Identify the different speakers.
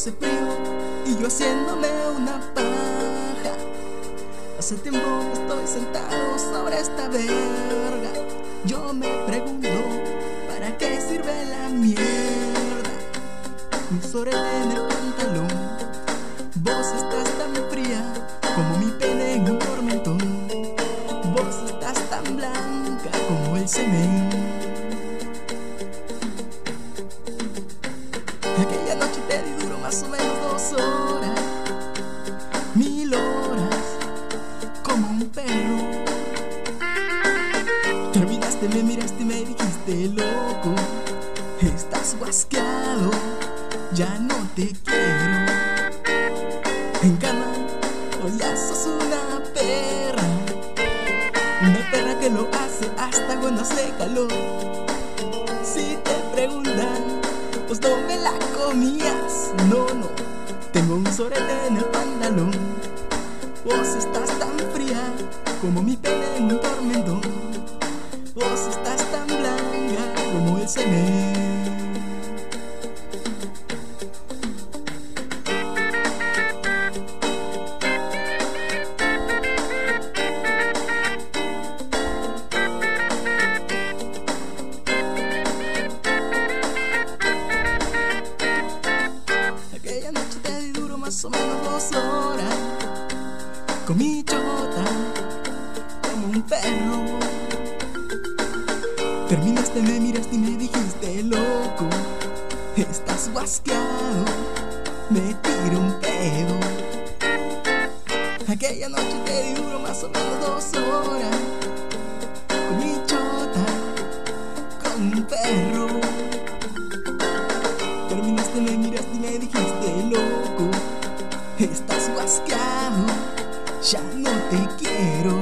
Speaker 1: Y yo haciéndome una paja. Hace tiempo que estoy sentado sobre esta verga. Yo me pregunto, ¿para qué sirve la mierda? Un sorete en el pantalón. Más o menos dos horas, mil horas, como un perro. Terminaste, me miraste y me dijiste loco, estás guasqueado, ya no te quiero. En cama, pues ya sos una perra, una perra que lo hace hasta cuando hace calor. Si te preguntan, pues no me la No, no, tengo un sorete en el pantalón. Vos estás tan fría como mi pene en un tormentón. Vos estás tan blanca como el semen. Más o menos dos horas Con mi chota Como un perro. Terminaste, me miraste y me dijiste loco Estás guasqueado Me tiro un pedo Aquella noche te di duro más o menos dos horas Estás guascado, ya no te quiero